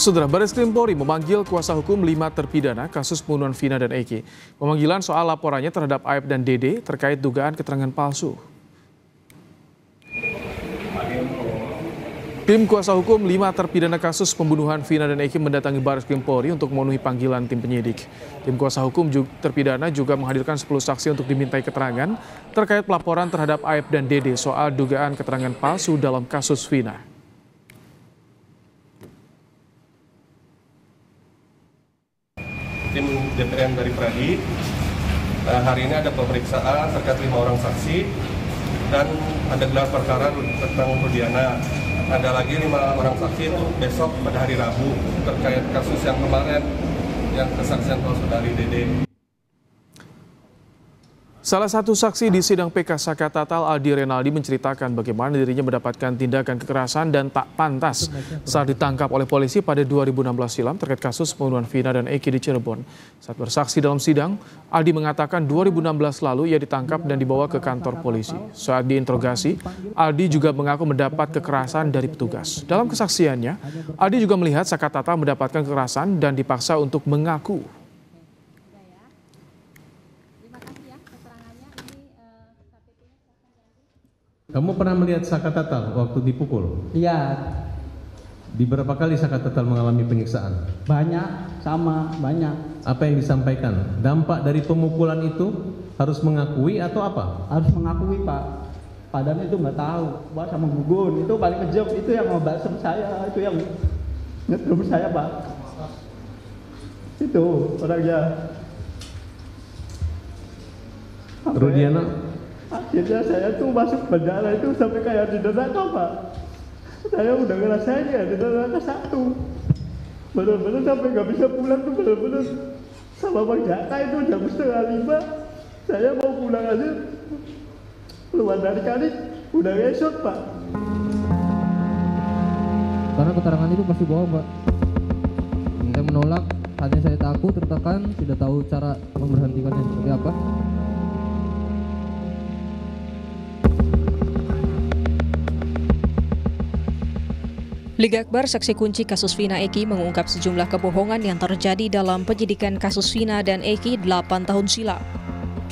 Saudara Baris Krim Polri memanggil kuasa hukum lima terpidana kasus pembunuhan Vina dan Eki. Pemanggilan soal laporannya terhadap Aib dan Dede terkait dugaan keterangan palsu. Tim kuasa hukum lima terpidana kasus pembunuhan Vina dan Eki mendatangi Baris Krim Polri untuk memenuhi panggilan tim penyidik. Tim kuasa hukum terpidana juga menghadirkan 10 saksi untuk dimintai keterangan terkait pelaporan terhadap Aib dan Dede soal dugaan keterangan palsu dalam kasus Vina. Tim DPM dari Pradi. Uh, hari ini ada pemeriksaan terkait lima orang saksi dan ada gelar perkara tentang Rudiana. Ada lagi lima orang saksi itu besok pada hari Rabu terkait kasus yang kemarin yang kesaksian saudari Dede. Salah satu saksi di sidang PK Saka Tatal Aldi Renaldi menceritakan bagaimana dirinya mendapatkan tindakan kekerasan dan tak pantas saat ditangkap oleh polisi pada 2016 silam terkait kasus pembunuhan Vina dan Eki di Cirebon. Saat bersaksi dalam sidang, Aldi mengatakan 2016 lalu ia ditangkap dan dibawa ke kantor polisi. Saat diinterogasi, Aldi juga mengaku mendapat kekerasan dari petugas. Dalam kesaksiannya, Aldi juga melihat Saka Tatal mendapatkan kekerasan dan dipaksa untuk mengaku Kamu pernah melihat Saka Tatal waktu dipukul? Iya, Di berapa kali Saka Tatal mengalami penyiksaan? banyak, sama, banyak. Apa yang disampaikan? Dampak dari pemukulan itu harus mengakui atau apa? Harus mengakui Pak. Padahal itu nggak tahu. Pak sama gugun itu paling kejam itu yang ngebasem saya, itu yang ngetrum saya Pak. Itu orangnya. Sampai Rudiana, Akhirnya saya tuh masuk penjara itu sampai kayak di neraka Pak. Saya udah ngerasain ya di neraka satu. Bener-bener sampai nggak bisa pulang tuh bener-bener sama Bang Jaka itu jam setengah lima. Saya mau pulang aja keluar dari kali udah esok Pak. Karena keterangan itu pasti bohong, Pak. Saya menolak, hanya saya takut, tertekan, tidak tahu cara memberhentikannya seperti apa. Liga Akbar, saksi kunci kasus Vina Eki mengungkap sejumlah kebohongan yang terjadi dalam penyidikan kasus Vina dan Eki 8 tahun silam.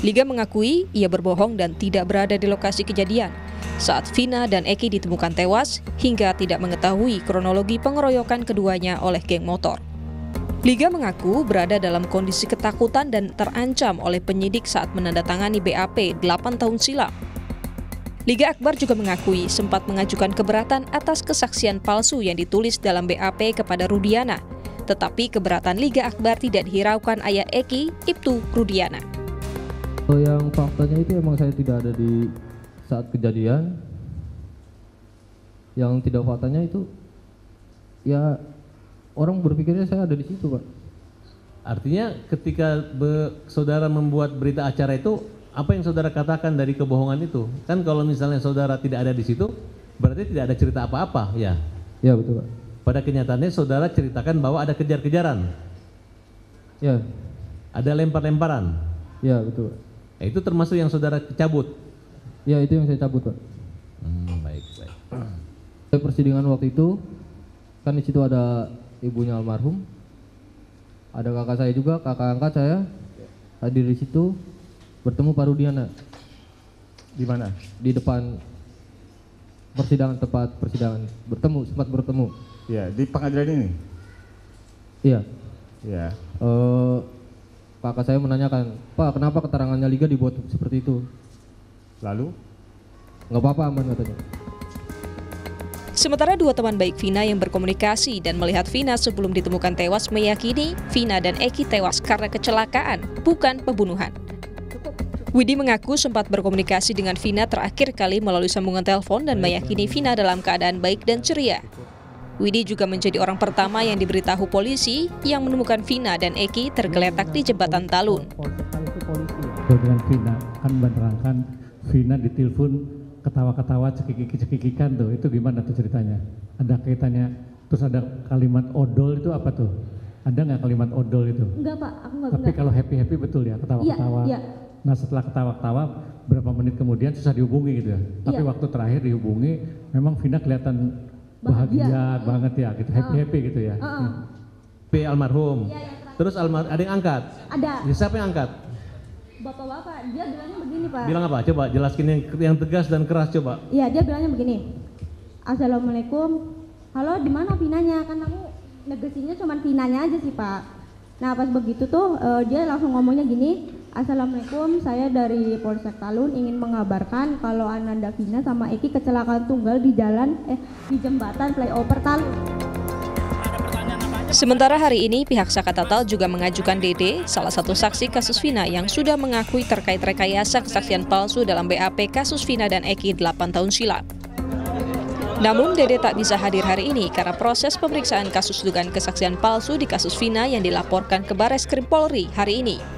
Liga mengakui ia berbohong dan tidak berada di lokasi kejadian saat Vina dan Eki ditemukan tewas hingga tidak mengetahui kronologi pengeroyokan keduanya oleh geng motor. Liga mengaku berada dalam kondisi ketakutan dan terancam oleh penyidik saat menandatangani BAP 8 tahun silam. Liga Akbar juga mengakui sempat mengajukan keberatan atas kesaksian palsu yang ditulis dalam BAP kepada Rudiana. Tetapi keberatan Liga Akbar tidak dihiraukan ayah Eki, Ibtu Rudiana. Oh, Yang faktanya itu emang saya tidak ada di saat kejadian. Yang tidak faktanya itu ya orang berpikirnya saya ada di situ, Pak. artinya ketika be- saudara membuat berita acara itu, apa yang saudara katakan dari kebohongan itu? Kan kalau misalnya saudara tidak ada di situ, berarti tidak ada cerita apa-apa, ya? Ya, betul, Pak. Pada kenyataannya saudara ceritakan bahwa ada kejar-kejaran, Ya, ada lempar-lemparan. ya, betul, Pak. Nah, itu termasuk yang saudara cabut. Ya, itu yang saya cabut, Pak. Hmm, baik, baik. Saya persidangan waktu itu kan di situ ada ibunya almarhum, ada kakak saya juga, kakak angkat saya hadir di situ bertemu Pak Rudiana Di mana? di depan persidangan tempat persidangan bertemu sempat bertemu. Ya, di pengadilan ini. Iya, Ya. eh, kakak saya menanyakan, Pak kenapa keterangannya Liga dibuat seperti itu? Lalu Nggak apa-apa aman katanya. Sementara dua teman baik Vina yang berkomunikasi dan melihat Vina sebelum ditemukan tewas meyakini Vina dan Eki tewas karena kecelakaan, bukan pembunuhan. Widi mengaku sempat berkomunikasi dengan Vina terakhir kali melalui sambungan telepon dan meyakini Vina dalam keadaan baik dan ceria. Widi juga menjadi orang pertama yang diberitahu polisi yang menemukan Vina dan Eki tergeletak di jembatan Talun. dengan Vina kan menerangkan Vina ditelepon ketawa-ketawa cekiki-cekikikan tuh. Itu gimana tuh ceritanya? Ada kaitannya? Terus ada kalimat odol itu apa tuh? Ada nggak kalimat odol itu? Enggak pak, aku enggak tapi kalau happy happy betul ya ketawa-ketawa. Iya, iya. Nah setelah ketawa-ketawa berapa menit kemudian susah dihubungi gitu ya tapi Iya. waktu terakhir dihubungi memang Vina kelihatan bahagia banget ya gitu, happy happy gitu ya. Heeh. P almarhum. Iya, yang terakhir. Terus almar ada yang angkat. Ada Ya, siapa yang angkat? bapak-bapak, dia bilangnya begini pak. Bilang apa? Coba jelaskin yang yang tegas dan keras coba. Iya dia bilangnya begini. Assalamualaikum. Halo di mana Vinanya? Kan aku negesinya cuma Vinanya aja sih pak. Nah pas begitu tuh eh, dia langsung ngomongnya gini. Assalamualaikum, saya dari Polsek Talun ingin mengabarkan kalau Ananda Vina sama Eki kecelakaan tunggal di jalan eh di jembatan flyover Talun. Sementara hari ini pihak Sakatatal juga mengajukan Dede, salah satu saksi kasus Vina yang sudah mengakui terkait rekayasa kesaksian palsu dalam BAP kasus Vina dan Eki 8 tahun silam. Namun Dede tak bisa hadir hari ini karena proses pemeriksaan kasus dugaan kesaksian palsu di kasus Vina yang dilaporkan ke Bares Krim Polri hari ini.